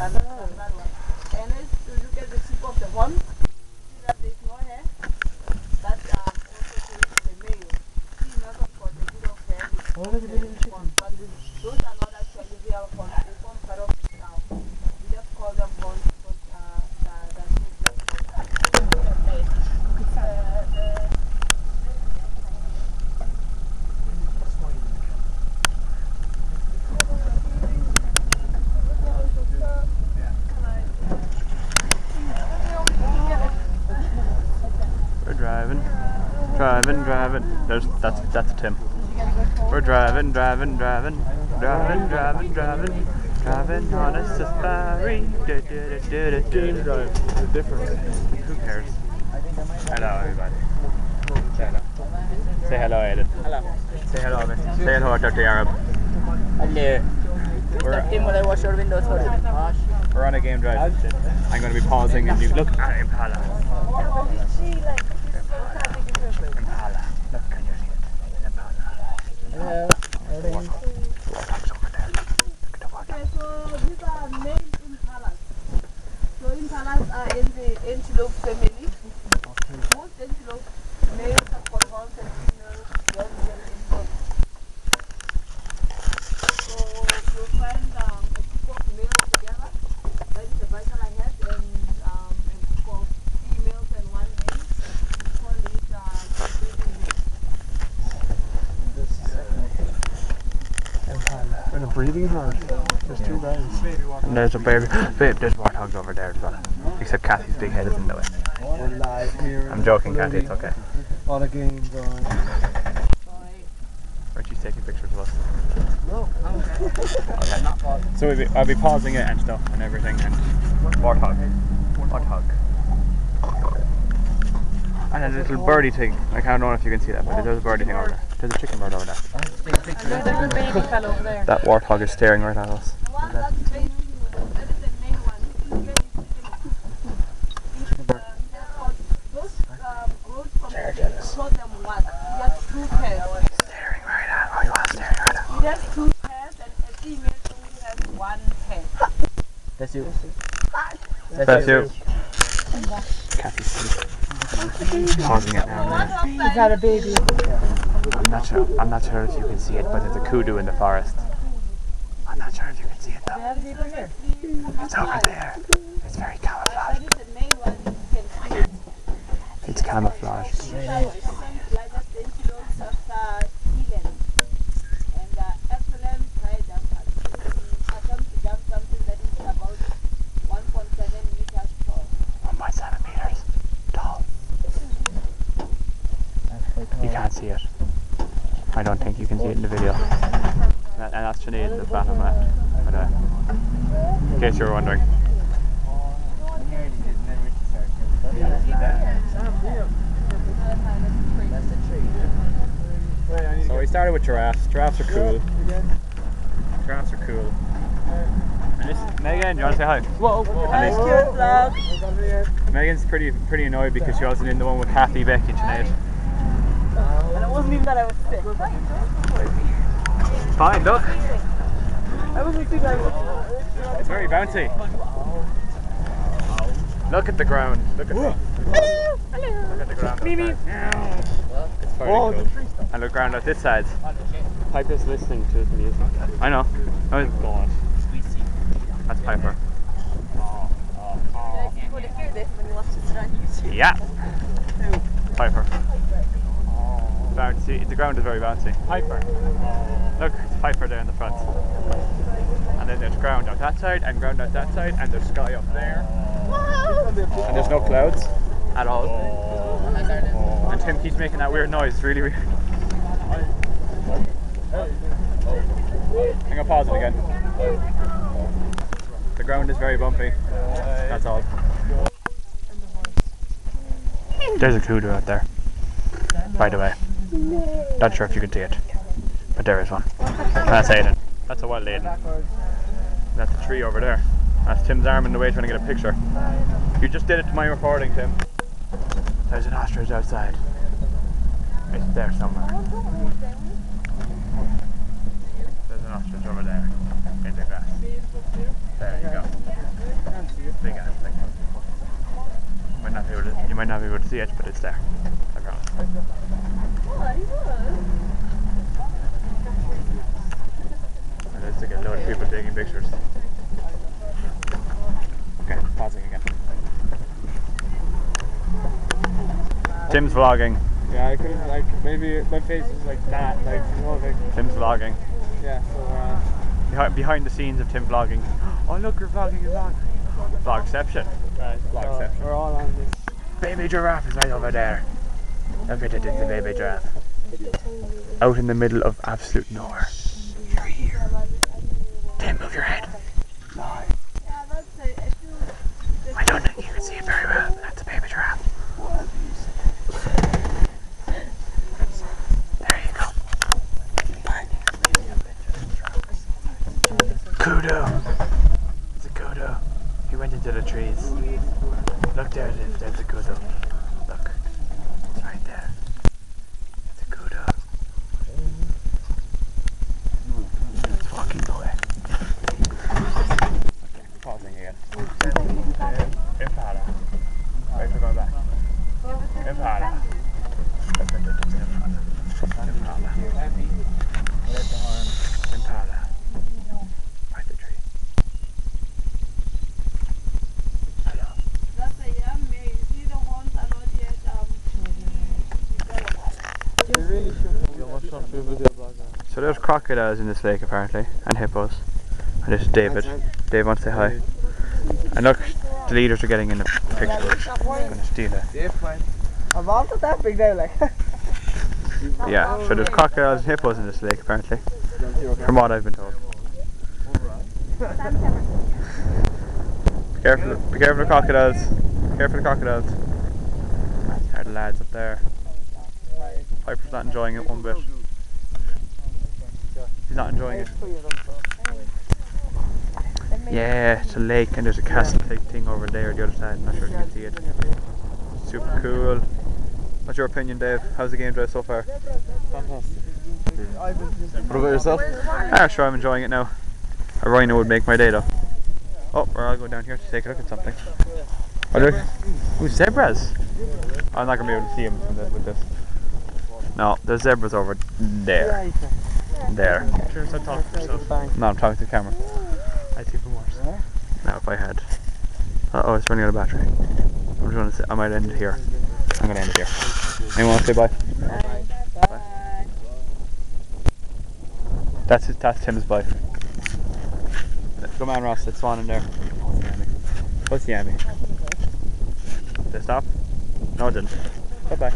And that one. And you look at the tip of the horn, see that there's no hair. That um, also the male. Females, of course, they do not hair. Oh, look at the little chicken. But those are not actually real horns. They form part of the cow. We just call them horns because uh, the, the shape of the uh, the We're driving, driving, driving. There's that's that's Tim. We're driving, driving, driving, driving, driving, driving, driving on a safari. Du- du- du- du- du- du- drive. The difference. Who cares? Hello, everybody. Say hello. Say hello, Aiden. Hello. Say hello, mate. Say hello, Dr. Arab. Hello. We're, Tim, will I wash your windows for you? We're on a game drive. I'm going to be pausing and you look at Impala. Impala. Okay, so these. So are in the antelope family. Most antelope males have got horns and females very, very involved. So you'll find um, a group of males together. That is a vital head and um, a group of females and one male. We call it uh, the breeding mix. And a breathing heart. There's two guys. And there's a baby. Babe, there's warthogs over there as well. Except Kathy's big head is in the way. We're live here. I'm joking, Kathy, it's okay. All the games on. Aren't you taking pictures of us? No. Okay. So we'll be, I'll be pausing it and stuff and everything and warthog. Warthog. And a little birdie thing. I can't know if you can see that, but there's a birdie thing over there. There's a chicken bird over there. That warthog is staring right at us. that's you, that is the main one. This is very simple. Those growth from the call them what? You have two pairs. Staring right at Oh, you are staring right at You have two pairs and a female only has one pair. That's you. Kathy's pausing it now. One of Is that a baby? I'm not sure. I'm not sure if you can see it, but there's a kudu in the forest. I'm not sure if you can see it though. It's over there. It's very camouflaged. It's camouflaged. These are the second largest antelopes after eland. And excellent high jumpers. Attempt to jump something that is about 1.7 meters tall. 1.7 meters tall. You can't see it. I don't think you can see it in the video. And and that's Sinead in the bottom left. But, uh, in case you were wondering. So we started with giraffes. Giraffes are cool. Giraffes are cool. And this, Megan, do you want to say hi? Whoa. Megan's pretty pretty annoyed because she wasn't in the one with Happy Becky, and Sinead. And it wasn't even that I was sick. Fine, look. I wasn't thinking I was It's very bouncy. Look at the ground. Look at Look at the ground. Mimi. It's very Oh, cool. the tree And the ground at this side. Piper's listening to his music. I know. Oh, God. That's Piper. People to hear this when you watch this on YouTube. Yeah. Oh. Piper. Bouncy. The ground is very bouncy. Piper. Look, it's Piper there in the front. And then there's ground out that side, and ground out that side, and there's sky up there. And there's no clouds at all. And Tim keeps making that weird noise. It's really weird. I'm gonna pause it again. The ground is very bumpy. That's all. There's a kudu out there. By the way. Not sure if you can see it, but there is one. That's Aiden. That's a wild Aiden. That's the tree over there. That's Tim's arm in the way trying to get a picture. You just did it to my recording, Tim. There's an ostrich outside. It's there somewhere. There's an ostrich over there in the grass. There you go. Big ass thing. You might not be able to, you might not be able to see it, but it's there. I promise. And there's like a load of people taking pictures. Okay, pausing again. Tim's vlogging. Yeah, I couldn't like maybe my face is like that, like you know, like Tim's vlogging. yeah. So uh, Behind, behind the scenes of Tim vlogging. Oh look, you're vlogging, you're vlogging. Vlogception. right, Vlogception. so we're all on this. Baby giraffe is right over there. It, it's a baby giraffe. Out in the middle of absolute nowhere. You're here. Tim, move your head. Yeah, that's it. If you- I don't know, you can see it very well. That's a baby giraffe. There you go. Kudu. It's a kudu. He went into the trees. Look there, it is. There's a kudu. Look. It's right there. It's a kudu. It's walking away. Okay, pausing again. Impala. Wait for going back. Impala. Impala. Impala. Right the tree. Hello. That's a young man. You see the horns are not yet um, developed. You really should. You must not do a video blog now. So there's crocodiles in this lake apparently, and hippos. And this is David. Dave wants to say hi. And look, the leaders are getting in the picture. We're gonna steal it. Dave, fine. I've also that big now, like. Yeah, so there's crocodiles and hippos in this lake apparently. From what I've been told. Be careful, be careful of crocodiles. Be careful of the crocodiles. There are the lads up there. Piper's not enjoying it one bit. He's not enjoying it. Yeah, it's a lake and there's a castle type thing over there the other side. I'm not sure if you can see it. Super cool. What's your opinion, Dave? How's the game drive so far? Fantastic. What about yourself? Ah, sure, I'm enjoying it now. A rhino would make my day though. Oh, we're all going down here to take a look at something. Are there ooh, zebras? I'm not gonna be able to see them the, with this. No, there's zebras over there. There. Sure, so talk for yourself. No, I'm talking to the camera. I think more. Now if I had. Uh oh, it's running out of battery. I'm just gonna say, I might end it here. I'm gonna end it here. Anyone want to say bye? Bye. That's it, that's Tim's bye. Come on, Ross. It's one in there. What's the Yami? Did it stop? No, it didn't. Bye bye.